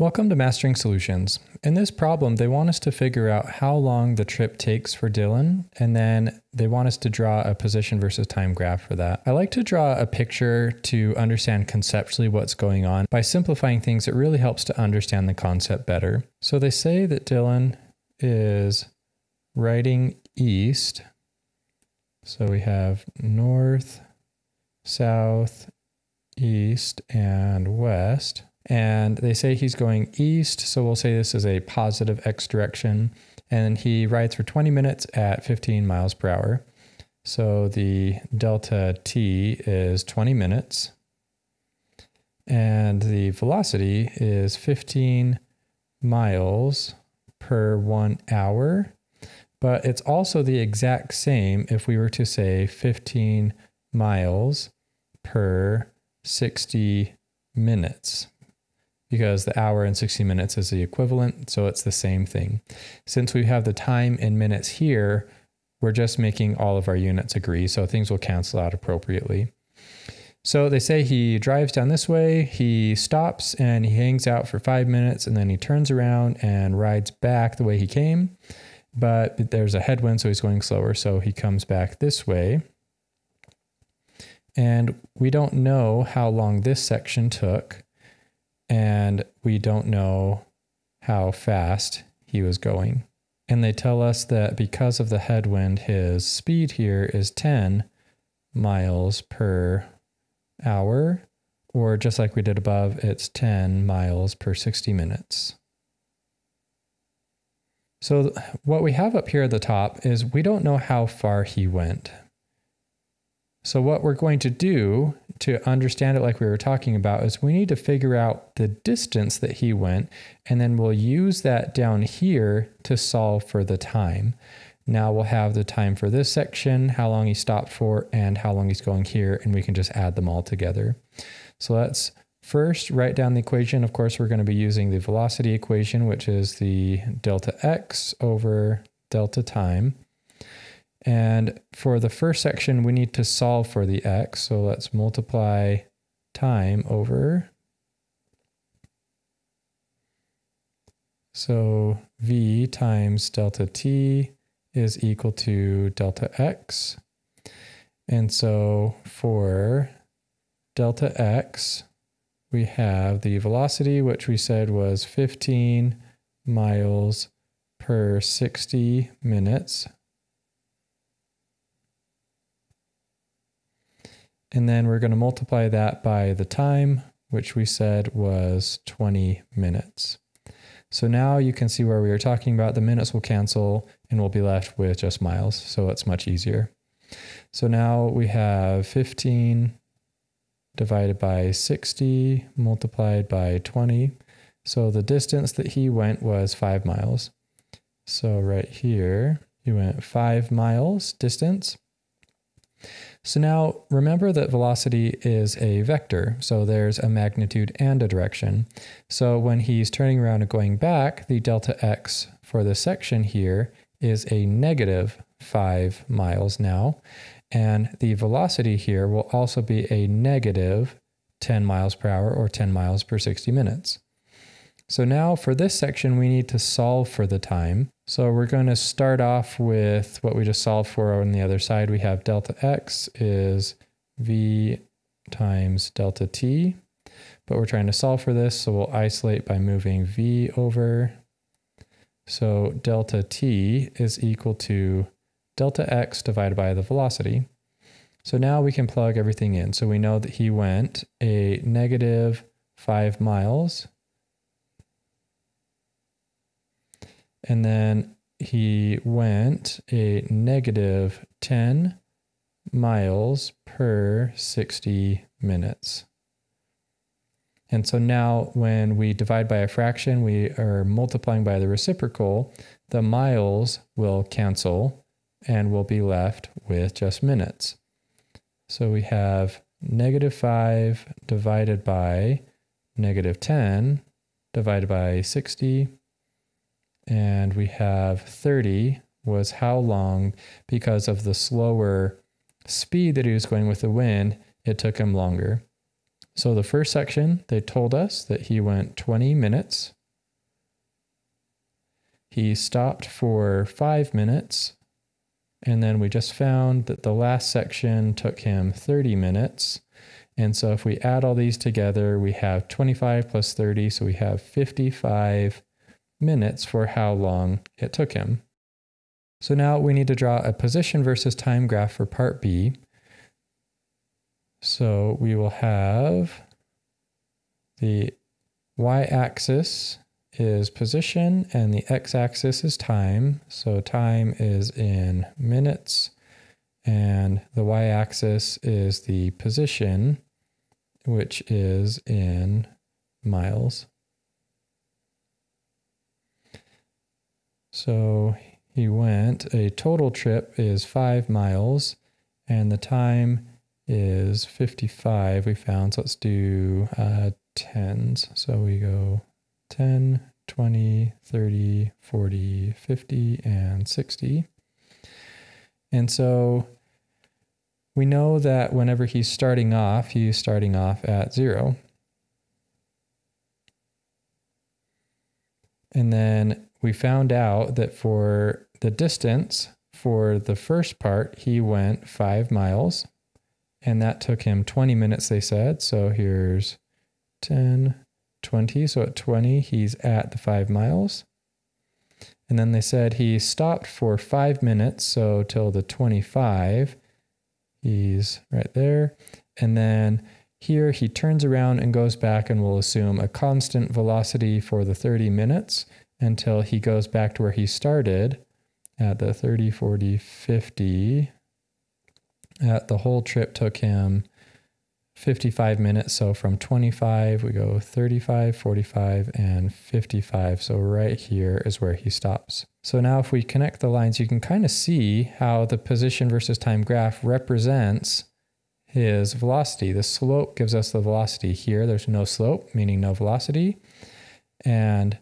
Welcome to Mastering Solutions. In this problem, they want us to figure out how long the trip takes for Dylan, and then they want us to draw a position versus time graph for that. I like to draw a picture to understand conceptually what's going on. By simplifying things, it really helps to understand the concept better. So they say that Dylan is riding east. So we have north, south, east, and west. And they say he's going east, so we'll say this is a positive x direction. And he rides for 20 minutes at 15 miles per hour. So the delta t is 20 minutes. And the velocity is 15 miles per one hour. But it's also the exact same if we were to say 15 miles per 60 minutes because the hour and 60 minutes is the equivalent, so it's the same thing. Since we have the time in minutes here, we're just making all of our units agree, so things will cancel out appropriately. So they say he drives down this way, he stops and he hangs out for five minutes, and then he turns around and rides back the way he came. But there's a headwind, so he's going slower, so he comes back this way. And we don't know how long this section took and we don't know how fast he was going. And they tell us that because of the headwind, his speed here is 10 miles per hour, or just like we did above, it's 10 miles per 60 minutes. So what we have up here at the top is we don't know how far he went. So what we're going to do to understand it like we were talking about is we need to figure out the distance that he went and then we'll use that down here to solve for the time. Now we'll have the time for this section, how long he stopped for, and how long he's going here, and we can just add them all together. So let's first write down the equation. Of course, we're going to be using the velocity equation, which is the delta x over delta time. And for the first section, we need to solve for the x. So let's multiply time over. So v times delta t is equal to delta x. And so for delta x, we have the velocity, which we said was 15 miles per 60 minutes. And then we're going to multiply that by the time, which we said was 20 minutes. So now you can see where we were talking about the minutes will cancel and we'll be left with just miles. So it's much easier. So now we have 15 divided by 60 multiplied by 20. So the distance that he went was five miles. So right here, he went five miles distance. So now remember that velocity is a vector, so there's a magnitude and a direction. So when he's turning around and going back, the delta x for this section here is a negative 5 miles now, and the velocity here will also be a negative 10 miles per hour or 10 miles per 60 minutes. So now for this section, we need to solve for the time. So we're going to start off with what we just solved for on the other side. We have delta x is v times delta t, but we're trying to solve for this. So we'll isolate by moving v over. So delta t is equal to delta x divided by the velocity. So now we can plug everything in. So we know that he went a negative five miles And then he went a negative 10 miles per 60 minutes. And so now when we divide by a fraction, we are multiplying by the reciprocal, the miles will cancel and we'll be left with just minutes. So we have negative 5 divided by negative 10 divided by 60 and we have 30 was how long because of the slower speed that he was going with the wind, it took him longer. So the first section, they told us that he went 20 minutes. He stopped for five minutes. And then we just found that the last section took him 30 minutes. And so if we add all these together, we have 25 plus 30. So we have 55 minutes for how long it took him. So now we need to draw a position versus time graph for part B. So we will have the y-axis is position and the x-axis is time. So time is in minutes and the y-axis is the position, which is in miles. So he went, a total trip is five miles and the time is 55 we found. So let's do uh, tens. So we go 10, 20, 30, 40, 50, and 60. And so we know that whenever he's starting off, he's starting off at zero. And then we found out that for the distance for the first part, he went five miles and that took him 20 minutes, they said. So here's 10, 20. So at 20, he's at the five miles. And then they said he stopped for five minutes. So till the 25, he's right there. And then here he turns around and goes back and we'll assume a constant velocity for the 30 minutes until he goes back to where he started at the 30, 40, 50 at the whole trip took him 55 minutes. So from 25, we go 35, 45, and 55. So right here is where he stops. So now if we connect the lines, you can kind of see how the position versus time graph represents his velocity. The slope gives us the velocity here. There's no slope, meaning no velocity. And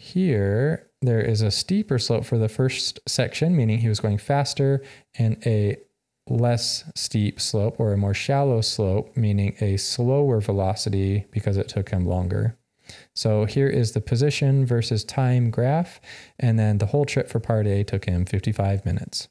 here, there is a steeper slope for the first section, meaning he was going faster, and a less steep slope or a more shallow slope, meaning a slower velocity because it took him longer. So here is the position versus time graph, and then the whole trip for part A took him 55 minutes.